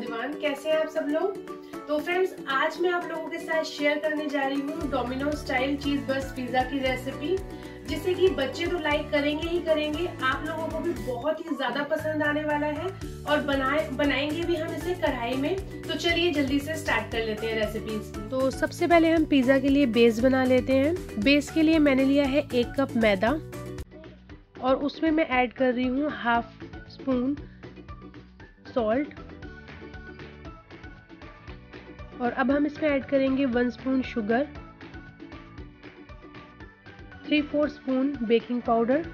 दीवान कैसे हैं आप सब लोग? तो फ्रेंड्स आज मैं आप लोगों के साथ शेयर करने जा रही हूँ डोमिनो स्टाइल चीज़ बस पिज्जा की रेसिपी जिसे कि बच्चे तो लाइक करेंगे ही करेंगे, आप लोगों को भी बहुत ही ज़्यादा पसंद आने वाला है और बनाए, बनाएँगे भी हम इसे कढ़ाई में। तो चलिए जल्दी से स्टार्ट कर लेते हैं रेसिपीज़ तो सबसे पहले हम पिज्जा के लिए बेस बना लेते हैं। बेस के लिए मैंने लिया है एक कप मैदा और उसमें मैं ऐड कर रही हूँ हाफ़ स्पून सॉल्ट और अब हम इसमें ऐड करेंगे one spoon sugar three four spoon baking powder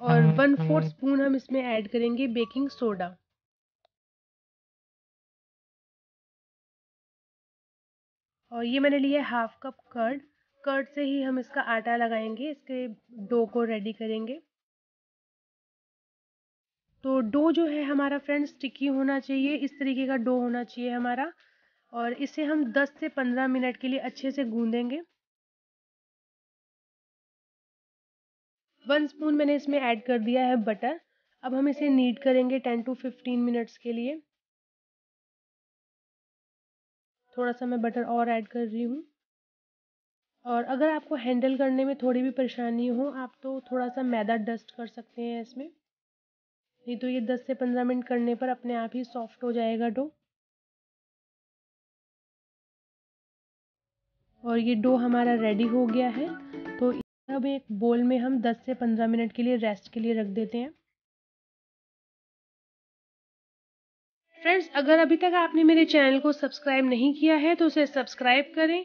और वन फोर्थ स्पून हम इसमें ऐड करेंगे बेकिंग सोडा। और ये मैंने लिया है हाफ़ कप कर्ड कर्ड से ही हम इसका आटा लगाएँगे इसके डो को रेडी करेंगे। तो डो जो है हमारा फ्रेंड स्टिकी होना चाहिए, इस तरीके का डो होना चाहिए हमारा और इसे हम 10 से 15 मिनट के लिए अच्छे से गूंदेंगे। वन स्पून मैंने इसमें ऐड कर दिया है बटर अब हम इसे नीड करेंगे 10 टू 15 मिनट्स के लिए। थोड़ा सा मैं बटर और ऐड कर रही हूँ। और अगर आपको हैंडल करने में थोड़ी भी परेशानी हो, आप तो थोड़ा सा मैदा डस्ट कर सकते हैं इसमें। नहीं तो ये 10 से 15 मिनट करने पर अपने आप ही सॉफ्ट हो जाएगा डो। और ये डो हमारा रेडी हो गया है तो अब एक बोल में हम 10 से 15 मिनट के लिए रेस्ट के लिए रख देते हैं। फ्रेंड्स, अगर अभी तक आपने मेरे चैनल को सब्सक्राइब नहीं किया है तो उसे सब्सक्राइब करें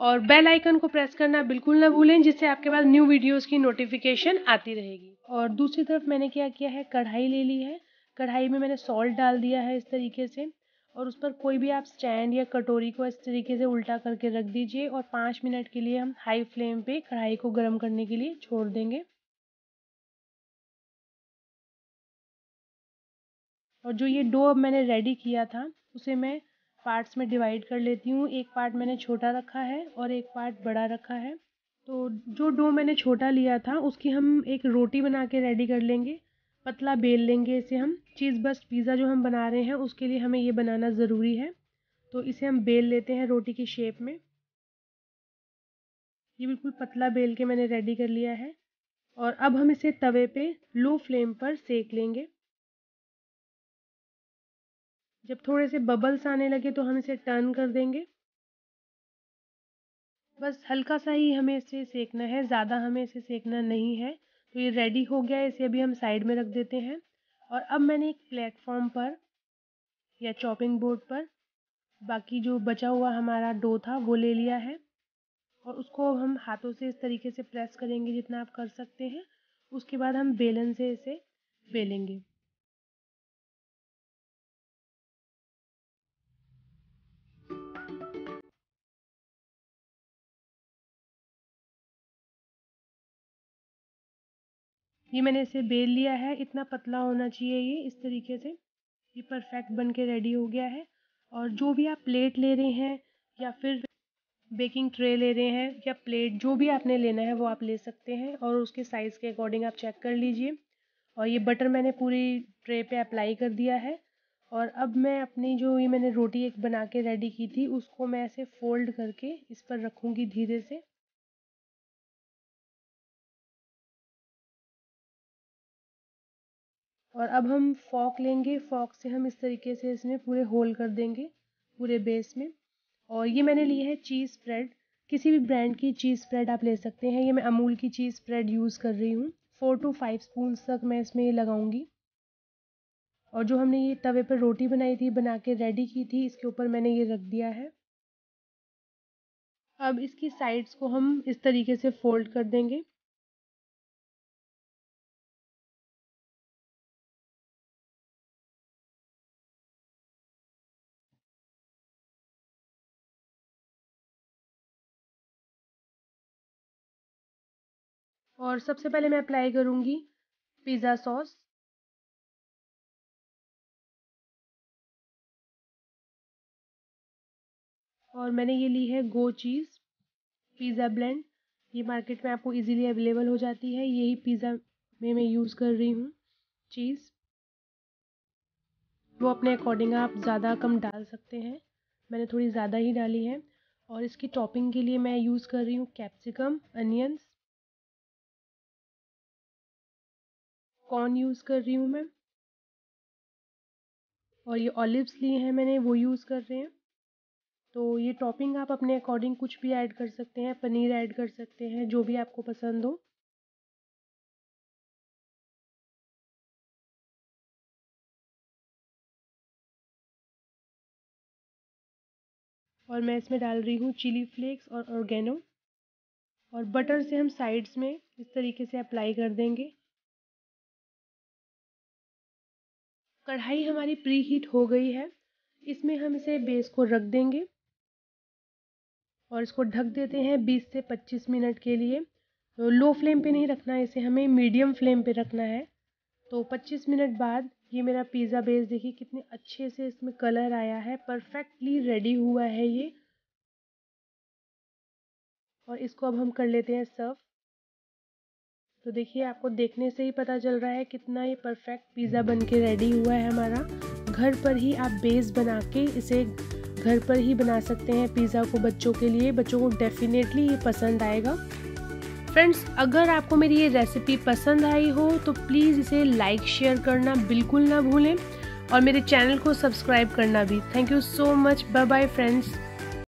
और बेल आइकन को प्रेस करना बिल्कुल ना भूलें, जिससे आपके पास न्यू वीडियोस की नोटिफिकेशन आती रहेगी। और दूसरी तरफ़ मैंने क्या किया है? कढ़ाई ले ली है। कढ़ाई में मैंने सॉल्ट डाल दिया है इस तरीके से और उस पर कोई भी आप स्टैंड या कटोरी को इस तरीके से उल्टा करके रख दीजिए और पाँच मिनट के लिए हम हाई फ्लेम पे कढ़ाई को गर्म करने के लिए छोड़ देंगे। और जो ये डो अब मैंने रेडी किया था, उसे मैं पार्ट्स में डिवाइड कर लेती हूँ। एक पार्ट मैंने छोटा रखा है और एक पार्ट बड़ा रखा है। तो जो डो मैंने छोटा लिया था, उसकी हम एक रोटी बना के रेडी कर लेंगे। पतला बेल लेंगे इसे हम। चीज़ बस पिज़्ज़ा जो हम बना रहे हैं, उसके लिए हमें ये बनाना ज़रूरी है। तो इसे हम बेल लेते हैं रोटी की शेप में। ये बिल्कुल पतला बेल के मैंने रेडी कर लिया है। और अब हम इसे तवे पे लो फ्लेम पर सेक लेंगे। जब थोड़े से बबल्स आने लगे तो हम इसे टर्न कर देंगे। बस हल्का सा ही हमें इसे सेकना है, ज़्यादा हमें इसे सेकना नहीं है। तो ये रेडी हो गया है, इसे अभी हम साइड में रख देते हैं। और अब मैंने एक प्लेटफॉर्म पर या चॉपिंग बोर्ड पर बाकी जो बचा हुआ हमारा डो था, वो ले लिया है। और उसको हम हाथों से इस तरीके से प्रेस करेंगे जितना आप कर सकते हैं। उसके बाद हम बेलन से इसे बेलेंगे। ये मैंने इसे बेल लिया है, इतना पतला होना चाहिए ये, इस तरीके से। ये परफेक्ट बन के रेडी हो गया है। और जो भी आप प्लेट ले रहे हैं, या फिर बेकिंग ट्रे ले रहे हैं, या प्लेट जो भी आपने लेना है, वो आप ले सकते हैं। और उसके साइज़ के अकॉर्डिंग आप चेक कर लीजिए। और ये बटर मैंने पूरी ट्रे पे अप्लाई कर दिया है। और अब मैं अपनी जो ये मैंने रोटी एक बना के रेडी की थी, उसको मैं ऐसे फोल्ड करके इस पर रखूँगी धीरे से। और अब हम फॉक लेंगे। फॉक से हम इस तरीके से इसमें पूरे होल कर देंगे, पूरे बेस में। और ये मैंने ली है चीज़ स्प्रेड किसी भी ब्रांड की चीज़ स्प्रेड आप ले सकते हैं। ये मैं अमूल की चीज़ स्प्रेड यूज़ कर रही हूँ। फोर टू फाइव स्पून तक मैं इसमें ये लगाऊँगी। और जो हमने ये तवे पर रोटी बनाई थी, बना के रेडी की थी, इसके ऊपर मैंने ये रख दिया है। अब इसकी साइड्स को हम इस तरीके से फोल्ड कर देंगे। और सबसे पहले मैं अप्लाई करूँगी पिज़्ज़ा सॉस और मैंने ये ली है गो चीज़ पिज़्ज़ा ब्लेंड ये मार्केट में आपको इजीली अवेलेबल हो जाती है. यही पिज़्ज़ा में मैं यूज़ कर रही हूँ चीज़ वो अपने अकॉर्डिंग आप ज़्यादा कम डाल सकते हैं. मैंने थोड़ी ज़्यादा ही डाली है. और इसकी टॉपिंग के लिए मैं यूज़ कर रही हूँ कैप्सिकम अनियंस कॉर्न यूज़ कर रही हूँ मैं। और ये ऑलिव्स लिए हैं मैंने, वो यूज़ कर रहे हैं। तो ये टॉपिंग आप अपने अकॉर्डिंग कुछ भी ऐड कर सकते हैं, पनीर ऐड कर सकते हैं, जो भी आपको पसंद हो। और मैं इसमें डाल रही हूँ चिली फ्लेक्स और ऑर्गेनो। और बटर से हम साइड्स में इस तरीके से अप्लाई कर देंगे। कढ़ाई हमारी प्री हीट हो गई है। इसमें हम इसे बेस को रख देंगे और इसको ढक देते हैं 20 से 25 मिनट के लिए। लो फ्लेम पे नहीं रखना है इसे, हमें मीडियम फ्लेम पे रखना है। तो 25 मिनट बाद ये मेरा पिज़्ज़ा बेस, देखिए कितने अच्छे से इसमें कलर आया है, परफेक्टली रेडी हुआ है ये। और इसको अब हम कर लेते हैं सर्व। तो देखिए, आपको देखने से ही पता चल रहा है कितना ये परफेक्ट पिज़्ज़ा बन के रेडी हुआ है हमारा। घर पर ही आप बेस बना के इसे घर पर ही बना सकते हैं पिज़्ज़ा को बच्चों के लिए। बच्चों को डेफिनेटली ये पसंद आएगा। फ्रेंड्स अगर आपको मेरी ये रेसिपी पसंद आई हो तो प्लीज़ इसे लाइक शेयर करना बिल्कुल ना भूलें। और मेरे चैनल को सब्सक्राइब करना भी। Thank you so much bye bye friends